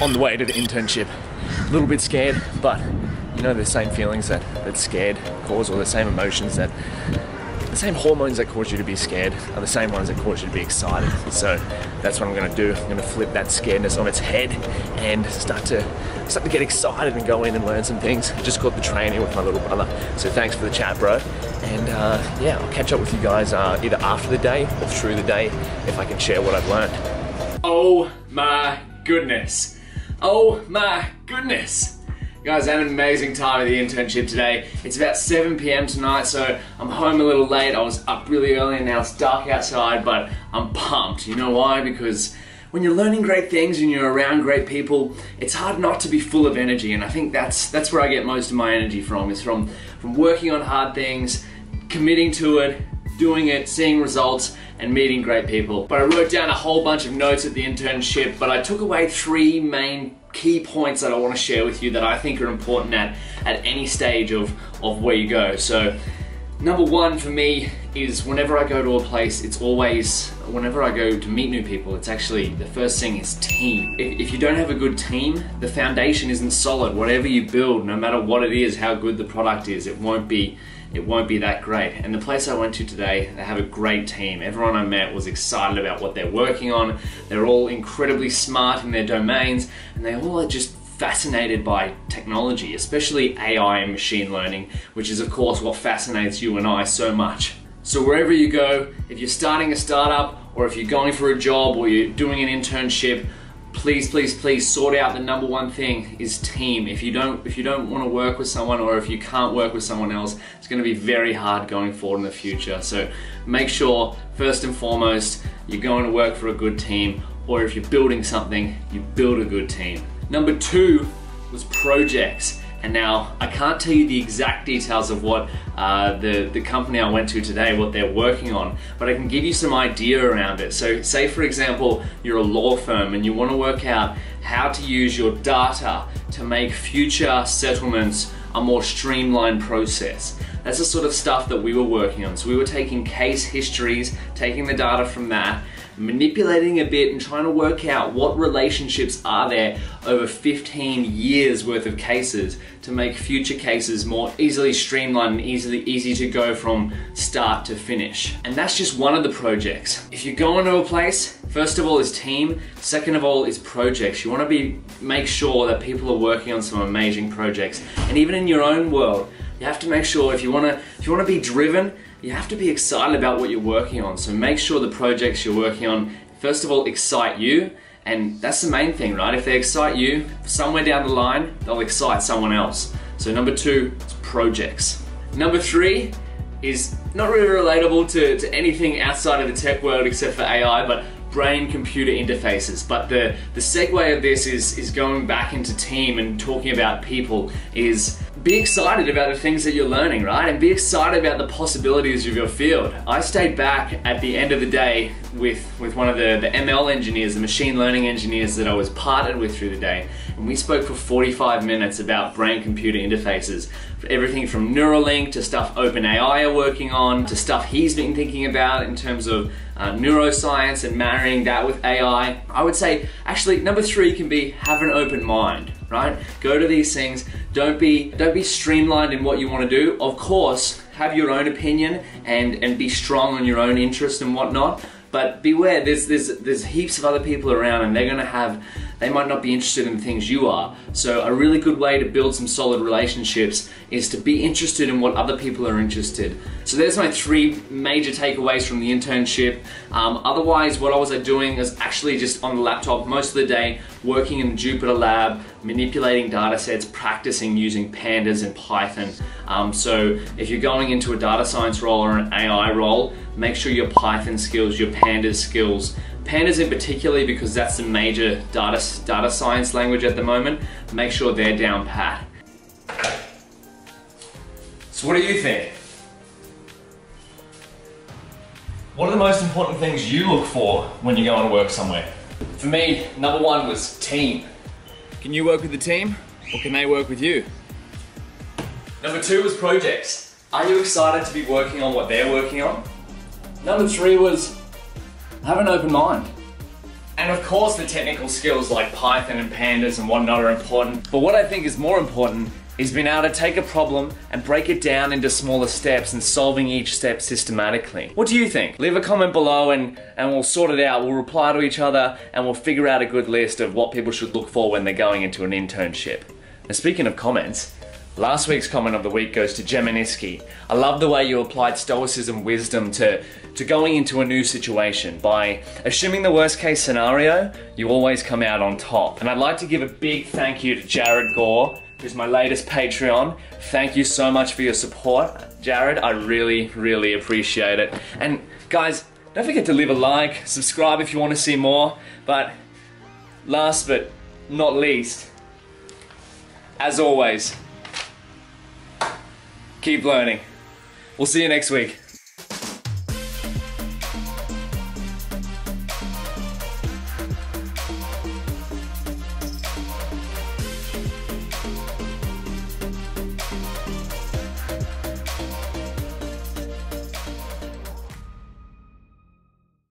on the way to the internship. A little bit scared, but you know the same feelings that, that scared cause or the same emotions that the same hormones that cause you to be scared are the same ones that cause you to be excited. So that's what I'm gonna do. I'm gonna flip that scaredness on its head and start to start to get excited and go in and learn some things. I just got the training with my little brother. So thanks for the chat, bro. And uh, yeah, I'll catch up with you guys uh, either after the day or through the day if I can share what I've learned. Oh my goodness. Oh my goodness. Guys, I had an amazing time at the internship today. It's about 7 p.m. tonight, so I'm home a little late. I was up really early and now it's dark outside, but I'm pumped. You know why? Because when you're learning great things and you're around great people, it's hard not to be full of energy. And I think that's that's where I get most of my energy from. Is from from working on hard things, committing to it, doing it, seeing results, and meeting great people. But I wrote down a whole bunch of notes at the internship, but I took away three main key points that I want to share with you that I think are important at, at any stage of, of where you go. So number one for me is whenever I go to a place, it's always, whenever I go to meet new people, it's actually, the first thing is team. If, if you don't have a good team, the foundation isn't solid. Whatever you build, no matter what it is, how good the product is, it won't be it won't be that great. And the place I went to today, they have a great team. Everyone I met was excited about what they're working on. They're all incredibly smart in their domains, and they all are just fascinated by technology, especially AI and machine learning, which is of course what fascinates you and I so much. So wherever you go, if you're starting a startup, or if you're going for a job, or you're doing an internship, please please please sort out the number one thing is team. If you don't if you don't want to work with someone or if you can't work with someone else it's going to be very hard going forward in the future. So make sure first and foremost you're going to work for a good team or if you're building something you build a good team. Number two was projects and now I can't tell you the exact details of what uh, the, the company I went to today, what they're working on, but I can give you some idea around it. So say for example, you're a law firm and you wanna work out how to use your data to make future settlements a more streamlined process. That's the sort of stuff that we were working on. So we were taking case histories, taking the data from that, manipulating a bit and trying to work out what relationships are there over 15 years worth of cases to make future cases more easily streamlined and easily easy to go from start to finish. And that's just one of the projects. If you go into a place, first of all is team, second of all is projects. You want to be make sure that people are working on some amazing projects. And even in your own world, you have to make sure if you want to if you want to be driven you have to be excited about what you're working on. So make sure the projects you're working on, first of all, excite you. And that's the main thing, right? If they excite you, somewhere down the line, they'll excite someone else. So number two, projects. Number three is not really relatable to, to anything outside of the tech world except for AI, but brain-computer interfaces. But the, the segue of this is, is going back into team and talking about people is be excited about the things that you're learning, right? And be excited about the possibilities of your field. I stayed back at the end of the day with, with one of the, the ML engineers, the machine learning engineers that I was partnered with through the day. And we spoke for 45 minutes about brain-computer interfaces. Everything from Neuralink to stuff OpenAI are working on, to stuff he's been thinking about in terms of uh, neuroscience and marrying that with AI. I would say, actually, number three can be have an open mind, right? Go to these things. Don't be don't be streamlined in what you want to do. Of course, have your own opinion and and be strong on your own interest and whatnot. But beware, there's there's there's heaps of other people around, and they're gonna have they might not be interested in the things you are. So a really good way to build some solid relationships is to be interested in what other people are interested. So there's my three major takeaways from the internship. Um, otherwise, what I was doing is actually just on the laptop most of the day, working in the Jupyter lab, manipulating data sets, practicing using pandas and Python. Um, so if you're going into a data science role or an AI role, make sure your Python skills, your pandas skills, Pandas in particular, because that's the major data, data science language at the moment, make sure they're down pat. So what do you think? What are the most important things you look for when you go to work somewhere? For me, number one was team. Can you work with the team or can they work with you? Number two was projects. Are you excited to be working on what they're working on? Number three was have an open mind. And of course, the technical skills like Python and Pandas and whatnot are important. But what I think is more important is being able to take a problem and break it down into smaller steps and solving each step systematically. What do you think? Leave a comment below and, and we'll sort it out. We'll reply to each other and we'll figure out a good list of what people should look for when they're going into an internship. Now, speaking of comments, Last week's comment of the week goes to Geminiski. I love the way you applied stoicism wisdom to, to going into a new situation. By assuming the worst case scenario, you always come out on top. And I'd like to give a big thank you to Jared Gore, who's my latest Patreon. Thank you so much for your support. Jared, I really, really appreciate it. And guys, don't forget to leave a like, subscribe if you want to see more. But last but not least, as always, keep learning. We'll see you next week.